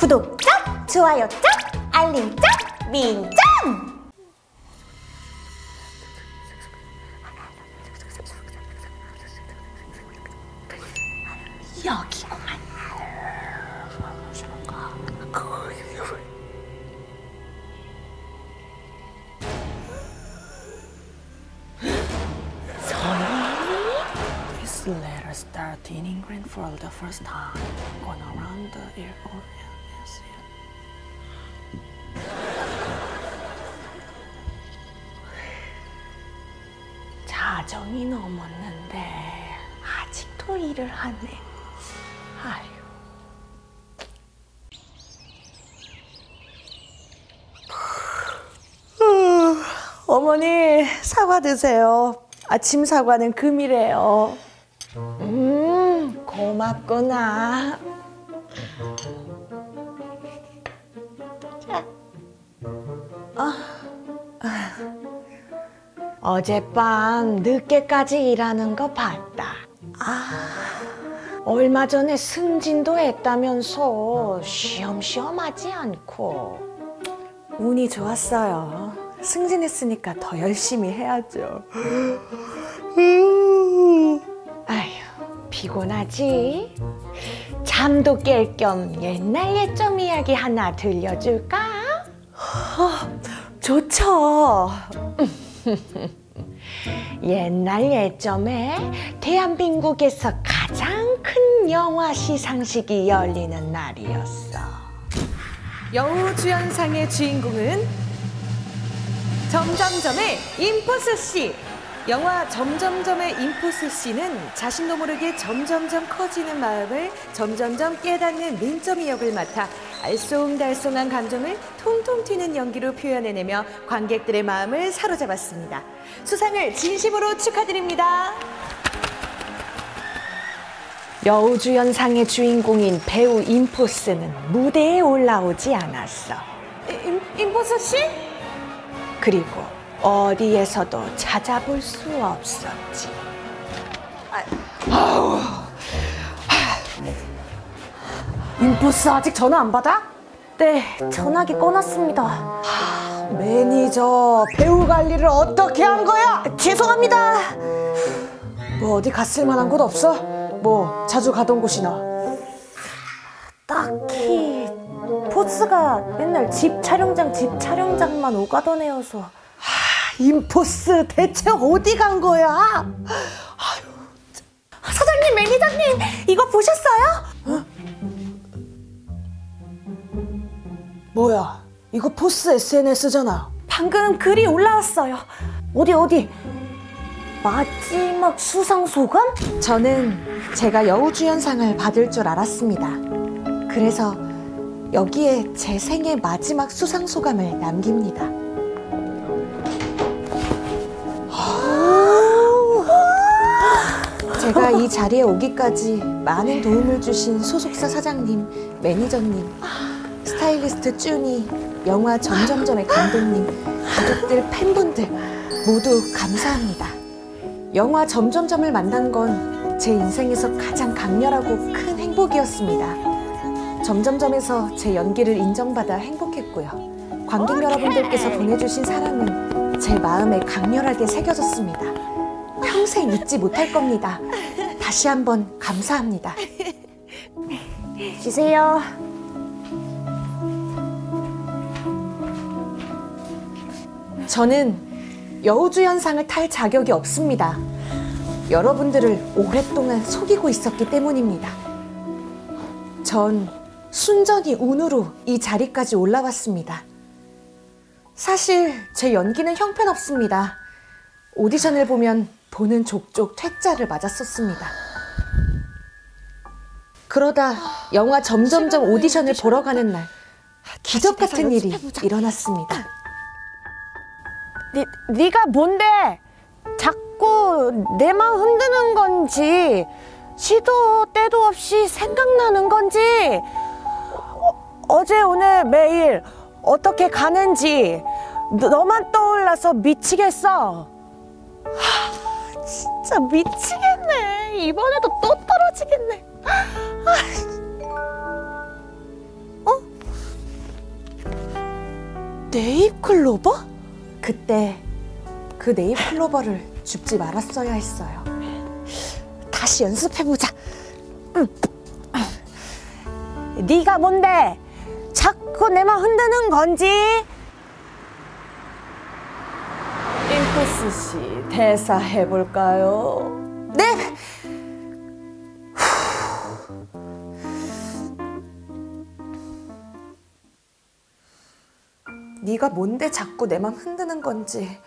구독 짱! 좋아요 짱! 알림 짱! 민짱! 여기구만. This letter started in England for the first time. Going around the air. 자정이 넘었는데 아직도 일을 하네. 아유. 어머니 사과 드세요. 아침 사과는 금이래요. 음 고맙구나. 어젯밤 늦게까지 일하는 거 봤다. 아, 얼마 전에 승진도 했다면서 쉬엄쉬엄하지 않고. 운이 좋았어요. 승진했으니까 더 열심히 해야죠. 아휴, 피곤하지? 잠도 깰 겸 옛날 예점 이야기 하나 들려줄까? 좋죠. 옛날 예점에 대한민국에서 가장 큰 영화 시상식이 열리는 날이었어. 여우주연상의 주인공은 점점점의 임포스 씨. 영화 점점점의 임포스 씨는 자신도 모르게 점점점 커지는 마음을 점점점 깨닫는 민점이 역을 맡아 알쏭달쏭한 감정을 통통 튀는 연기로 표현해내며 관객들의 마음을 사로잡았습니다. 수상을 진심으로 축하드립니다. 여우주연상의 주인공인 배우 임포스는 무대에 올라오지 않았어. 임, 임포스 씨? 그리고 어디에서도 찾아볼 수 없었지. 아우, 임포스 아직 전화 안 받아? 네, 전화기 꺼놨습니다. 매니저 배우 관리를 어떻게 한 거야? 죄송합니다. 뭐 어디 갔을 만한 곳 없어? 뭐 자주 가던 곳이나? 딱히 포스가 맨날 집 촬영장 집 촬영장만 오가던 애여서 임포스 대체 어디 간 거야? 사장님 매니저님 이거 보셨어요? 뭐야? 이거 포스 SNS잖아. 방금 글이 올라왔어요. 어디 어디? 마지막 수상 소감? 저는 제가 여우주연상을 받을 줄 알았습니다. 그래서 여기에 제 생애 마지막 수상 소감을 남깁니다. 제가 이 자리에 오기까지 많은 도움을 주신 소속사 사장님, 매니저님, 스타일리스트 쭈니, 영화 점점점의 감독님, 가족들, 팬분들 모두 감사합니다. 영화 점점점을 만난 건 제 인생에서 가장 강렬하고 큰 행복이었습니다. 점점점에서 제 연기를 인정받아 행복했고요. 관객 여러분들께서 보내주신 사랑은 제 마음에 강렬하게 새겨졌습니다. 평생 잊지 못할 겁니다. 다시 한번 감사합니다. 주세요. 저는 여우주연상을 탈 자격이 없습니다. 여러분들을 오랫동안 속이고 있었기 때문입니다. 전 순전히 운으로 이 자리까지 올라왔습니다. 사실 제 연기는 형편없습니다. 오디션을 보면 보는 족족 퇴짜를 맞았었습니다. 그러다 영화 점점점 오디션을 보러 가는 날 기적 같은 일이 일어났습니다. 네, 네가 뭔데? 자꾸 내 마음 흔드는 건지 시도 때도 없이 생각나는 건지 어, 어제 오늘 매일 어떻게 가는지 너- 너만 떠올라서 미치겠어. 진짜 미치겠네. 이번에도 또 떨어지겠네. 아, 어? 네잎 클로버? 그때 그 네잎 클로버를 줍지 말았어야 했어요. 다시 연습해보자. 응. 네가 뭔데? 자꾸 내 맘 흔드는 건지? 임포스 씨 대사 해볼까요? 네. 네가 뭔데 자꾸 내 맘 흔드는 건지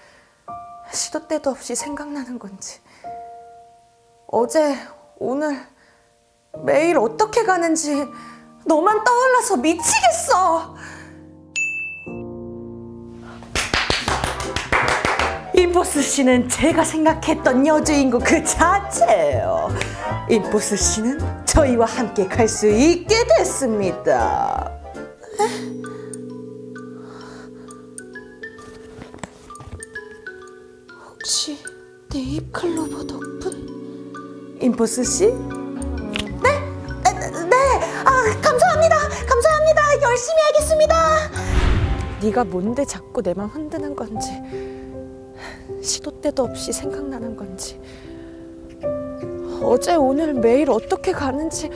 시도 때도 없이 생각나는 건지 어제 오늘 매일 어떻게 가는지 너만 떠올라서 미치겠어. 임보스 씨는 제가 생각했던 여주인공 그 자체예요. 임보스 씨는 저희와 함께 갈 수 있게 됐습니다. 혹시 네잎 클로버 덕분? 임보스 씨? 네? 네, 아, 감사합니다. 감사합니다. 열심히 하겠습니다. 네가 뭔데 자꾸 내 맘 흔드는 건지 시도 때도 없이 생각나는 건지 어제 오늘 매일 어떻게 가는지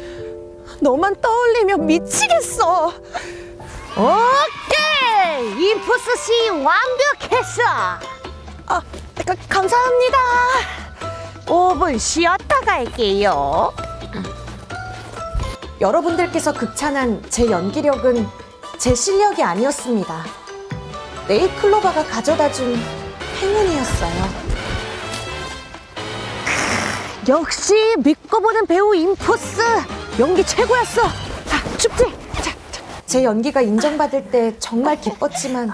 너만 떠올리면 미치겠어. 오케이! 인포스 씨 완벽했어! 아, 가, 감사합니다. 5분 쉬었다 갈게요. 여러분들께서 극찬한 제 연기력은 제 실력이 아니었습니다. 네잎 클로버가 가져다 준 행운이었어요. 역시 믿고 보는 배우 인포스! 연기 최고였어! 자, 춥지? 자, 자. 제 연기가 인정받을 때 정말 기뻤지만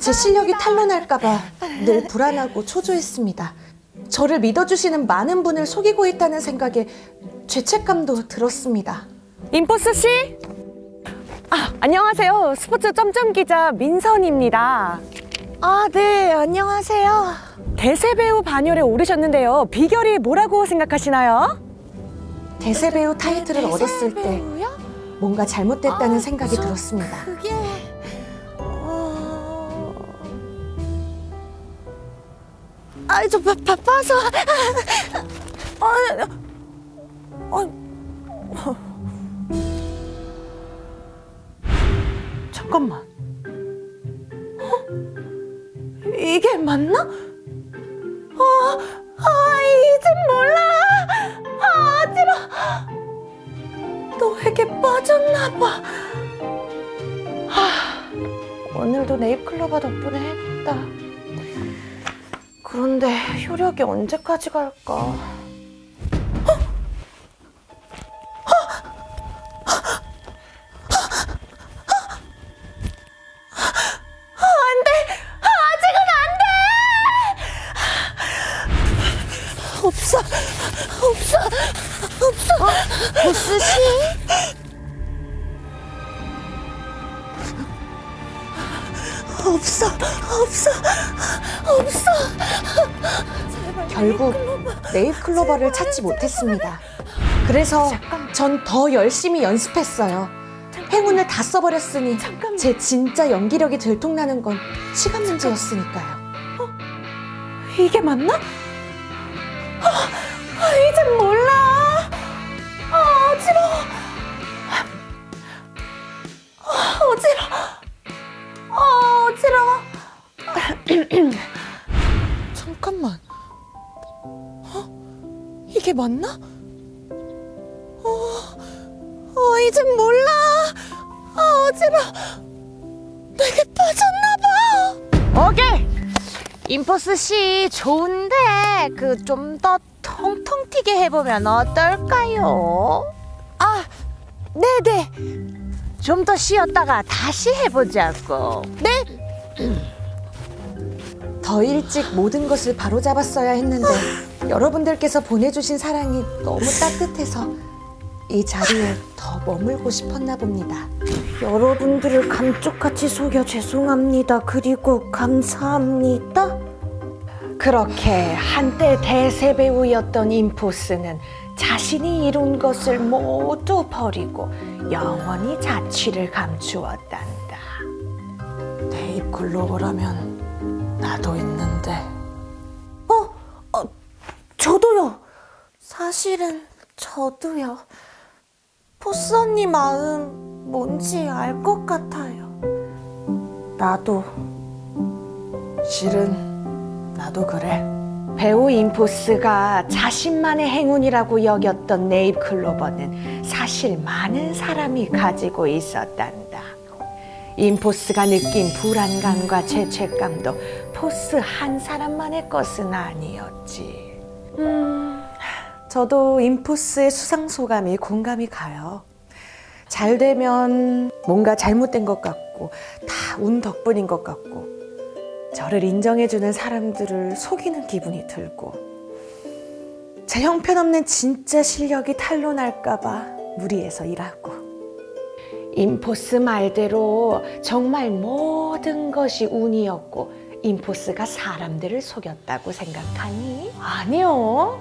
제 실력이 탄로날까봐 늘 불안하고 초조했습니다. 저를 믿어주시는 많은 분을 속이고 있다는 생각에 죄책감도 들었습니다. 인포스 씨? 아, 안녕하세요. 스포츠 점점 기자 민선입니다. 아, 네, 안녕하세요. 대세 배우 반열에 오르셨는데요. 비결이 뭐라고 생각하시나요? 대세 배우 타이틀을 얻었을 때 배우요? 뭔가 잘못됐다는 아, 생각이 저- 들었습니다. 그게 어... 아, 저 바, 바빠서. 아, 잠깐만. 이게 맞나? 아, 아, 이젠 몰라. 아, 어지러. 너에게 빠졌나봐. 오늘도 네잎클로버 덕분에 해냈다. 그런데 효력이 언제까지 갈까? 없어, 없어, 없어. 결국 네잎 클로버를 찾지 못했습니다. 그래서 전 더 열심히 연습했어요. 행운을 다 써버렸으니 제 진짜 연기력이 들통나는 건 시간 문제였으니까요. 이게 맞나? 아, 아, 이젠 몰라. 아, 어지러워. 아, 어지러워. 아, 어지러워. 잠깐만. 어? 이게 맞나? 어, 어, 이젠 몰라. 아, 어지러워. 내게 빠졌나봐. 오케이! 인포스 씨, 좋은데, 그, 좀 더 통통 튀게 해보면 어떨까요? 아, 네네. 좀 더 쉬었다가 다시 해보자고. 네? 더 일찍 모든 것을 바로잡았어야 했는데 여러분들께서 보내주신 사랑이 너무 따뜻해서 이 자리에 더 머물고 싶었나 봅니다. 여러분들을 감쪽같이 속여 죄송합니다. 그리고 감사합니다. 그렇게 한때 대세 배우였던 인포스는 자신이 이룬 것을 모두 버리고 영원히 자취를 감추었단다. 네잎 글로벌하면 나도 있는데. 어, 어, 저도요. 사실은 저도요. 포스 언니 마음 뭔지 알 것 같아요. 나도. 실은 나도 그래. 배우 인포스가 자신만의 행운이라고 여겼던 네잎 클로버는 사실 많은 사람이 가지고 있었단다. 인포스가 느낀 불안감과 죄책감도 포스 한 사람만의 것은 아니었지. 음, 저도 인포스의 수상 소감이 공감이 가요. 잘 되면 뭔가 잘못된 것 같고, 다 운 덕분인 것 같고, 저를 인정해주는 사람들을 속이는 기분이 들고, 제 형편없는 진짜 실력이 탄로날까봐 무리해서 일하고. 인포스 말대로 정말 모든 것이 운이었고 인포스가 사람들을 속였다고 생각하니? 아니요.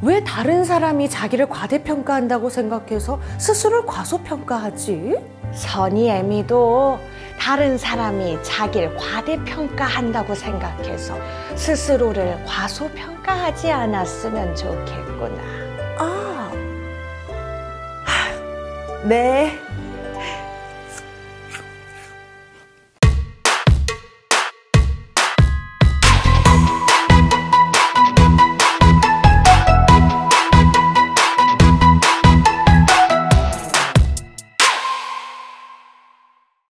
왜 다른 사람이 자기를 과대평가한다고 생각해서 스스로를 과소평가하지? 선이 애미도 다른 사람이 자기를 과대평가한다고 생각해서 스스로를 과소평가하지 않았으면 좋겠구나. 아, 하, 네.